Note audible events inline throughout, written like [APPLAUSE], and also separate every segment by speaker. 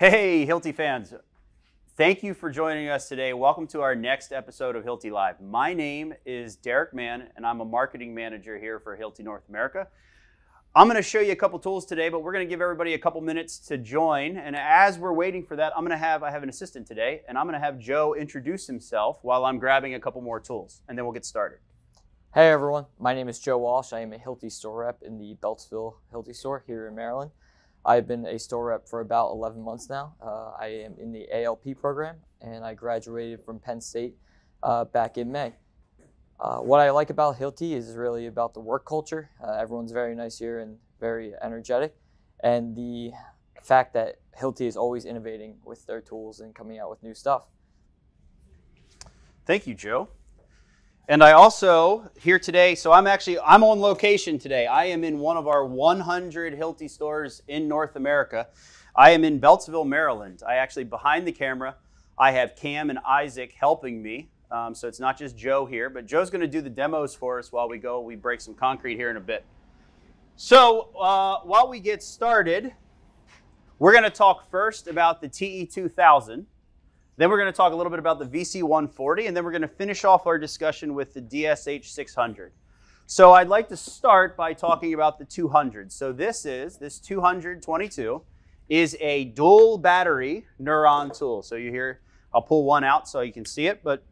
Speaker 1: Hey, Hilti fans. Thank you for joining us today. Welcome to our next episode of Hilti Live. My name is Derek Mann, and I'm a marketing manager here for Hilti North America. I'm going to show you a couple tools today, but we're going to give everybody a couple minutes to join. And as we're waiting for that, I'm going to have I have an assistant today, and I'm going to have Joe introduce himself while I'm grabbing a couple more tools, and then we'll get started.
Speaker 2: Hey everyone, my name is Joe Walsh. I am a Hilti store rep in the Beltsville Hilti store here in Maryland. I've been a store rep for about 11 months now. Uh, I am in the ALP program and I graduated from Penn State uh, back in May. Uh, what I like about Hilti is really about the work culture. Uh, everyone's very nice here and very energetic, and the fact that Hilti is always innovating with their tools and coming out with new stuff.
Speaker 1: Thank you, Joe. And I also here today, so I'm actually I'm on location today. I am in one of our 100 Hilti stores in North America. I am in Beltsville, Maryland. I actually behind the camera, I have Cam and Isaac helping me. Um, so it's not just Joe here, but Joe's going to do the demos for us while we go. We break some concrete here in a bit. So uh, while we get started, we're going to talk first about the TE2000. Then we're going to talk a little bit about the VC140, and then we're going to finish off our discussion with the DSH600. So I'd like to start by talking about the 200. So this is, this 222 is a dual battery Nuron tool. So you hear, I'll pull one out so you can see it, but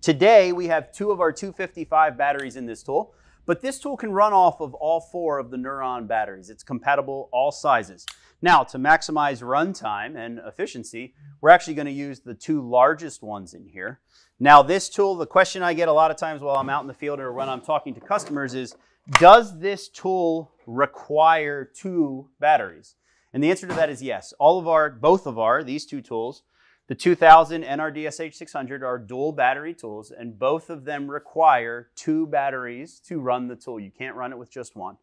Speaker 1: today we have two of our 255 batteries in this tool, but this tool can run off of all four of the Nuron batteries. It's compatible all sizes. Now, to maximize runtime and efficiency, we're actually going to use the two largest ones in here. Now, this tool, the question I get a lot of times while I'm out in the field or when I'm talking to customers is, does this tool require two batteries? And the answer to that is yes. All of our, both of our, these two tools, the 2000 and our DSH 600 are dual battery tools, and both of them require two batteries to run the tool. You can't run it with just one.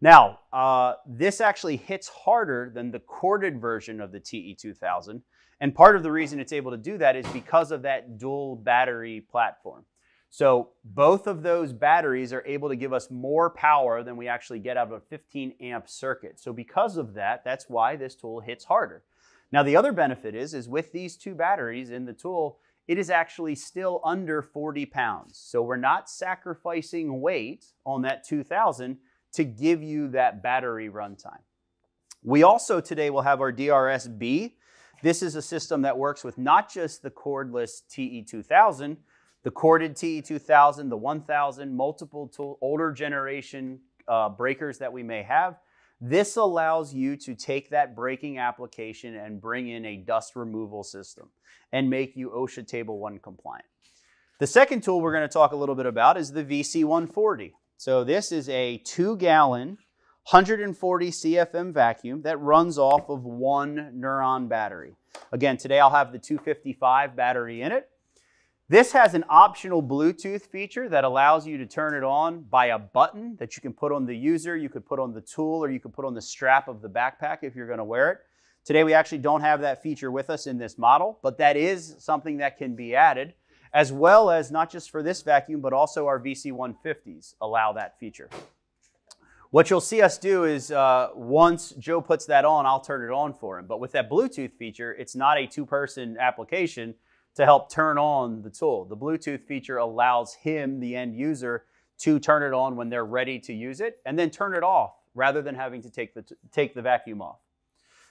Speaker 1: Now, uh, this actually hits harder than the corded version of the TE2000. And part of the reason it's able to do that is because of that dual battery platform. So both of those batteries are able to give us more power than we actually get out of a 15 amp circuit. So because of that, that's why this tool hits harder. Now the other benefit is, is with these two batteries in the tool, it is actually still under 40 pounds. So we're not sacrificing weight on that 2000 to give you that battery runtime. We also today will have our DRS-B. This is a system that works with not just the cordless TE2000, the corded TE2000, the 1000, multiple tool, older generation uh, breakers that we may have. This allows you to take that breaking application and bring in a dust removal system and make you OSHA Table 1 compliant. The second tool we're going to talk a little bit about is the VC140. So this is a two gallon, 140 CFM vacuum that runs off of one Nuron battery. Again, today I'll have the 255 battery in it. This has an optional Bluetooth feature that allows you to turn it on by a button that you can put on the user, you could put on the tool, or you could put on the strap of the backpack if you're gonna wear it. Today we actually don't have that feature with us in this model, but that is something that can be added as well as not just for this vacuum, but also our VC150s allow that feature. What you'll see us do is uh, once Joe puts that on, I'll turn it on for him. But with that Bluetooth feature, it's not a two-person application to help turn on the tool. The Bluetooth feature allows him, the end user, to turn it on when they're ready to use it and then turn it off rather than having to take the, take the vacuum off.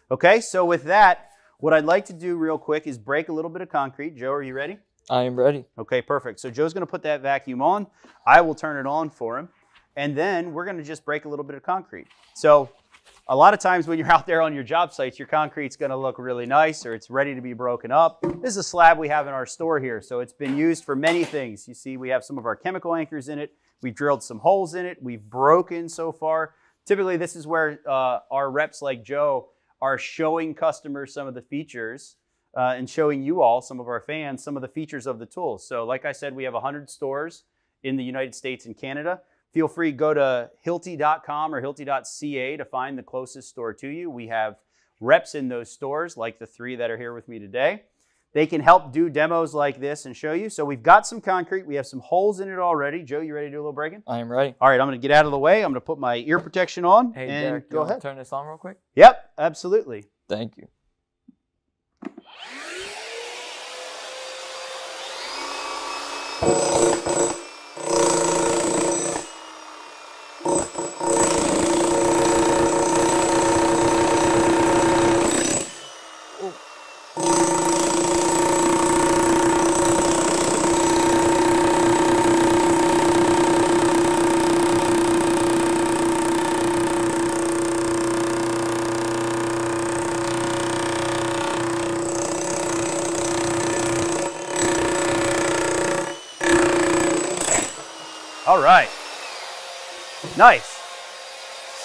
Speaker 1: Okay, so with that, what I'd like to do real quick is break a little bit of concrete. Joe, are you ready?
Speaker 2: I am ready.
Speaker 1: Okay, perfect. So Joe's gonna put that vacuum on. I will turn it on for him. And then we're gonna just break a little bit of concrete. So a lot of times when you're [LAUGHS] out there on your job sites, your concrete's gonna look really nice or it's ready to be broken up. This is a slab we have in our store here. So it's been used for many things. You see we have some of our chemical anchors in it. We've drilled some holes in it. We've broken so far. Typically this is where uh, our reps like Joe are showing customers some of the features uh, and showing you all, some of our fans, some of the features of the tools. So like I said, we have 100 stores in the United States and Canada. Feel free to go to hilti.com or hilti.ca to find the closest store to you. We have reps in those stores, like the three that are here with me today. They can help do demos like this and show you. So we've got some concrete. We have some holes in it already. Joe, you ready to do a little breaking?
Speaker 2: I am ready.
Speaker 1: All right, I'm going to get out of the way. I'm going to put my ear protection on
Speaker 2: Hey,
Speaker 1: and
Speaker 2: Derek,
Speaker 1: go
Speaker 2: you
Speaker 1: ahead.
Speaker 2: Turn this on real quick.
Speaker 1: Yep, absolutely.
Speaker 2: Thank you.
Speaker 1: All right. Nice.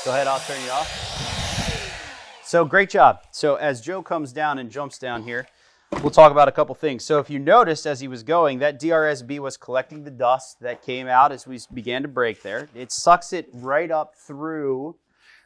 Speaker 1: Go ahead, I'll turn you off. So great job. So as Joe comes down and jumps down here, we'll talk about a couple things. So if you noticed as he was going, that DRSB was collecting the dust that came out as we began to break there. It sucks it right up through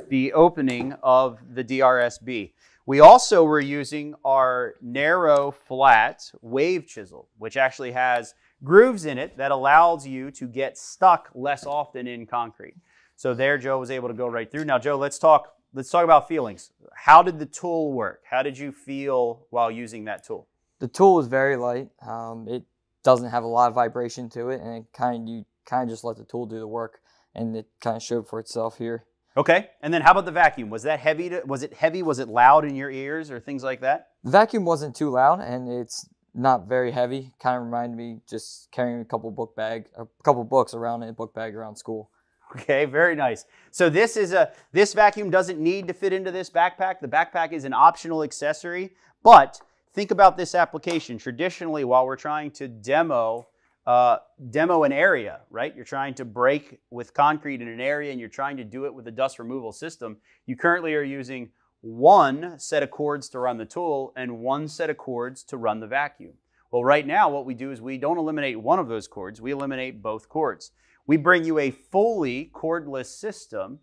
Speaker 1: the opening of the DRSB. We also were using our narrow, flat wave chisel, which actually has grooves in it that allows you to get stuck less often in concrete. So there, Joe was able to go right through. Now, Joe, let's talk. Let's talk about feelings. How did the tool work? How did you feel while using that tool?
Speaker 2: The tool is very light. Um, it doesn't have a lot of vibration to it, and it kind you kind of just let the tool do the work, and it kind of showed for itself here.
Speaker 1: Okay. And then how about the vacuum? Was that heavy? To, was it heavy? Was it loud in your ears or things like that?
Speaker 2: The vacuum wasn't too loud, and it's not very heavy. Kind of reminded me just carrying a couple book bag, a couple books around in a book bag around school.
Speaker 1: Okay, very nice. So this is a this vacuum doesn't need to fit into this backpack. The backpack is an optional accessory, but think about this application. Traditionally, while we're trying to demo uh, demo an area, right? You're trying to break with concrete in an area and you're trying to do it with a dust removal system. You currently are using one set of cords to run the tool and one set of cords to run the vacuum. Well, right now, what we do is we don't eliminate one of those cords, we eliminate both cords. We bring you a fully cordless system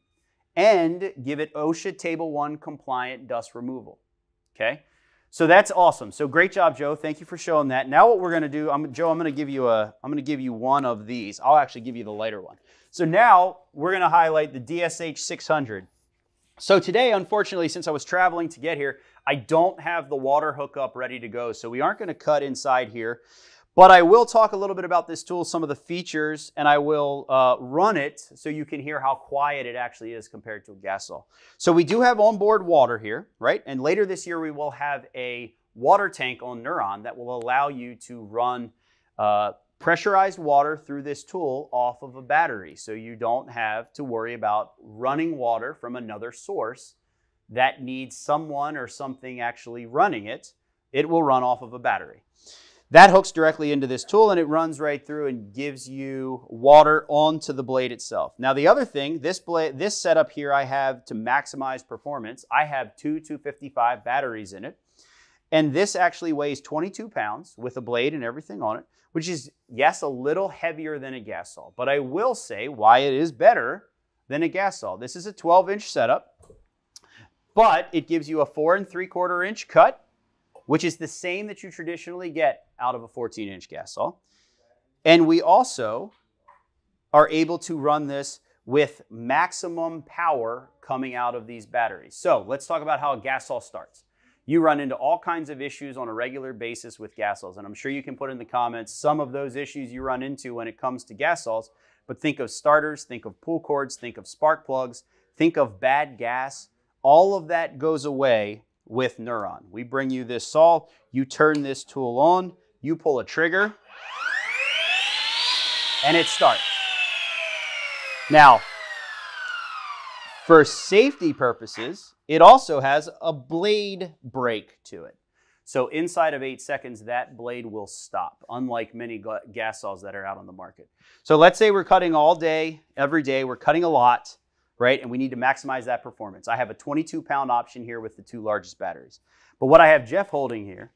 Speaker 1: and give it OSHA Table 1 compliant dust removal. Okay? So that's awesome. So great job, Joe. Thank you for showing that. Now what we're going to do, I'm, Joe, I'm going to give you a, I'm going to give you one of these. I'll actually give you the lighter one. So now we're going to highlight the DSH 600. So today, unfortunately, since I was traveling to get here, I don't have the water hookup ready to go. So we aren't going to cut inside here. But I will talk a little bit about this tool, some of the features, and I will uh, run it so you can hear how quiet it actually is compared to a gas saw. So we do have onboard water here, right? And later this year we will have a water tank on Nuron that will allow you to run uh, pressurized water through this tool off of a battery. So you don't have to worry about running water from another source that needs someone or something actually running it. It will run off of a battery. That hooks directly into this tool and it runs right through and gives you water onto the blade itself. Now the other thing, this blade, this setup here I have to maximize performance. I have two 255 batteries in it. And this actually weighs 22 pounds with a blade and everything on it, which is, yes, a little heavier than a gas saw. But I will say why it is better than a gas saw. This is a 12 inch setup, but it gives you a four and three quarter inch cut which is the same that you traditionally get out of a 14 inch gas saw. And we also are able to run this with maximum power coming out of these batteries. So let's talk about how a gas saw starts. You run into all kinds of issues on a regular basis with gas saws, and I'm sure you can put in the comments some of those issues you run into when it comes to gas saws. But think of starters, think of pull cords, think of spark plugs, think of bad gas. All of that goes away with Nuron. We bring you this saw, you turn this tool on, you pull a trigger, and it starts. Now, for safety purposes, it also has a blade brake to it. So inside of eight seconds, that blade will stop, unlike many gas saws that are out on the market. So let's say we're cutting all day, every day, we're cutting a lot right? And we need to maximize that performance. I have a 22 pound option here with the two largest batteries. But what I have Jeff holding here,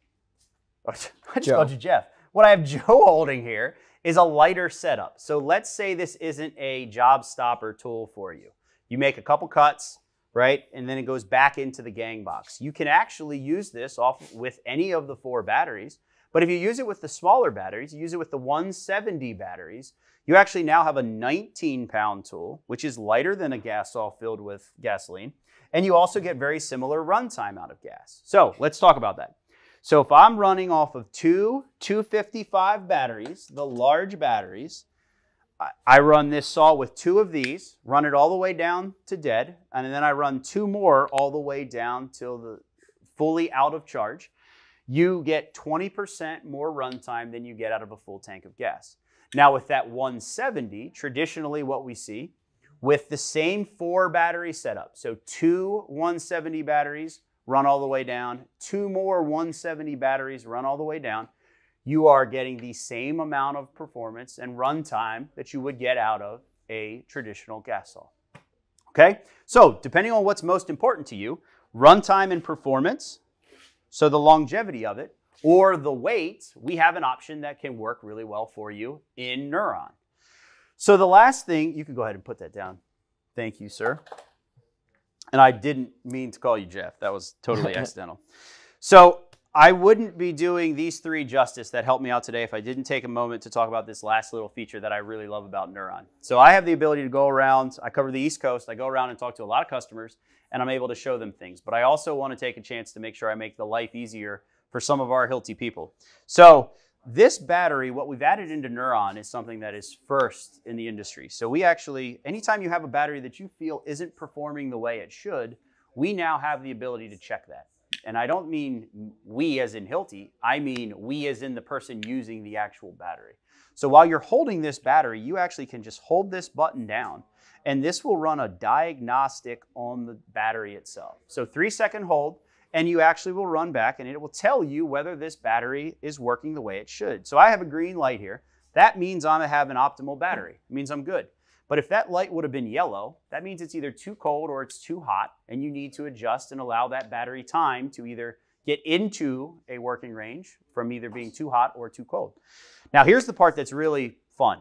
Speaker 1: [LAUGHS] I just called you Jeff. What I have [LAUGHS] Joe holding here is a lighter setup. So let's say this isn't a job stopper tool for you. You make a couple cuts, right? And then it goes back into the gang box. You can actually use this off with any of the four batteries. But if you use it with the smaller batteries, you use it with the 170 batteries, you actually now have a 19 pound tool, which is lighter than a gas saw filled with gasoline. And you also get very similar runtime out of gas. So let's talk about that. So if I'm running off of two 255 batteries, the large batteries, I run this saw with two of these, run it all the way down to dead, and then I run two more all the way down till the fully out of charge. You get 20% more runtime than you get out of a full tank of gas. Now with that 170, traditionally what we see with the same four battery setup, so two 170 batteries run all the way down, two more 170 batteries run all the way down, you are getting the same amount of performance and runtime that you would get out of a traditional gas. Okay, so depending on what's most important to you, runtime and performance, so the longevity of it, or the weight, we have an option that can work really well for you in Nuron. So the last thing, you can go ahead and put that down. Thank you, sir. And I didn't mean to call you Jeff. That was totally [LAUGHS] accidental. So I wouldn't be doing these three justice that helped me out today if I didn't take a moment to talk about this last little feature that I really love about Nuron. So I have the ability to go around, I cover the East Coast, I go around and talk to a lot of customers, and I'm able to show them things. But I also want to take a chance to make sure I make the life easier for some of our Hilti people. So this battery, what we've added into Nuron is something that is first in the industry. So we actually, anytime you have a battery that you feel isn't performing the way it should, we now have the ability to check that. And I don't mean we as in Hilti, I mean we as in the person using the actual battery. So while you're holding this battery, you actually can just hold this button down and this will run a diagnostic on the battery itself. So three second hold, and you actually will run back and it will tell you whether this battery is working the way it should. So I have a green light here. That means I have an optimal battery. It means I'm good. But if that light would have been yellow, that means it's either too cold or it's too hot, and you need to adjust and allow that battery time to either get into a working range from either being too hot or too cold. Now, here's the part that's really fun.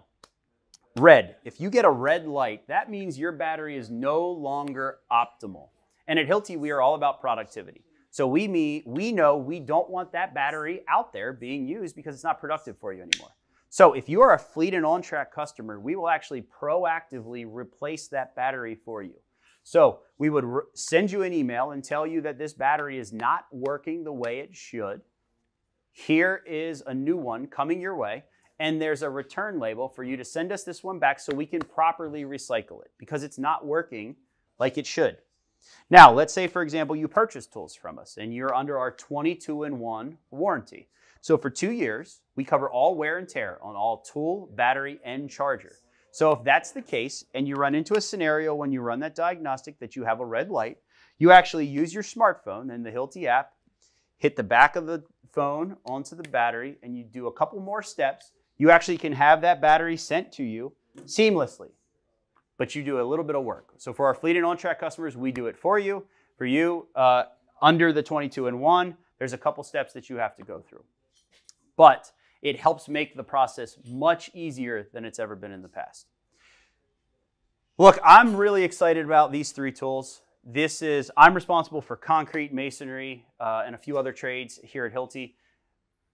Speaker 1: Red. If you get a red light, that means your battery is no longer optimal. And at Hilti, we are all about productivity. So we, mean, we know we don't want that battery out there being used because it's not productive for you anymore. So if you are a fleet and on-track customer, we will actually proactively replace that battery for you. So we would send you an email and tell you that this battery is not working the way it should. Here is a new one coming your way, and there's a return label for you to send us this one back so we can properly recycle it because it's not working like it should. Now, let's say, for example, you purchase tools from us and you're under our 22 in 1 warranty. So for two years, we cover all wear and tear on all tool, battery, and charger. So if that's the case and you run into a scenario when you run that diagnostic that you have a red light, you actually use your smartphone and the Hilti app, hit the back of the phone onto the battery, and you do a couple more steps. You actually can have that battery sent to you seamlessly, but you do a little bit of work. So for our fleet and on-track customers, we do it for you. For you, uh, under the 22 and 1, there's a couple steps that you have to go through but it helps make the process much easier than it's ever been in the past. Look, I'm really excited about these three tools. This is, I'm responsible for concrete, masonry, uh, and a few other trades here at Hilti.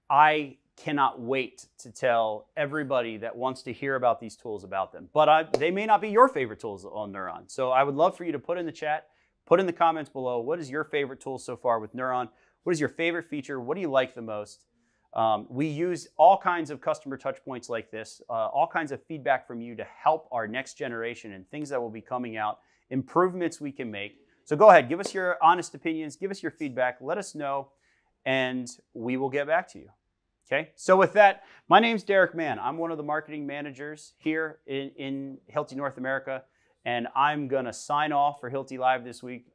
Speaker 1: I cannot wait to tell everybody that wants to hear about these tools about them. But I, they may not be your favorite tools on Nuron. So I would love for you to put in the chat, put in the comments below, what is your favorite tool so far with Nuron? What is your favorite feature? What do you like the most? Um, we use all kinds of customer touch points like this, uh, all kinds of feedback from you to help our next generation and things that will be coming out, improvements we can make. So go ahead, give us your honest opinions, give us your feedback, let us know, and we will get back to you. Okay, so with that, my name's Derek Mann. I'm one of the marketing managers here in, in Hilti North America, and I'm gonna sign off for Hilti Live this week.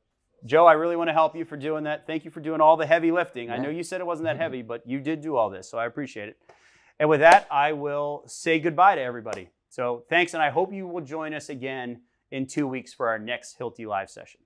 Speaker 1: Joe, I really want to help you for doing that. Thank you for doing all the heavy lifting. I know you said it wasn't that mm-hmm. heavy, but you did do all this, so I appreciate it. And with that, I will say goodbye to everybody. So thanks, and I hope you will join us again in two weeks for our next Hilti Live session.